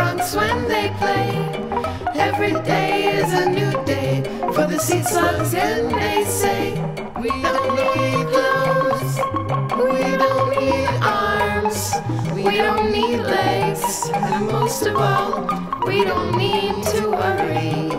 When they play. Every day is a new day for the sea songs, and they say, We don't need clothes, we don't need arms, we don't need legs, and most of all, we don't need to worry.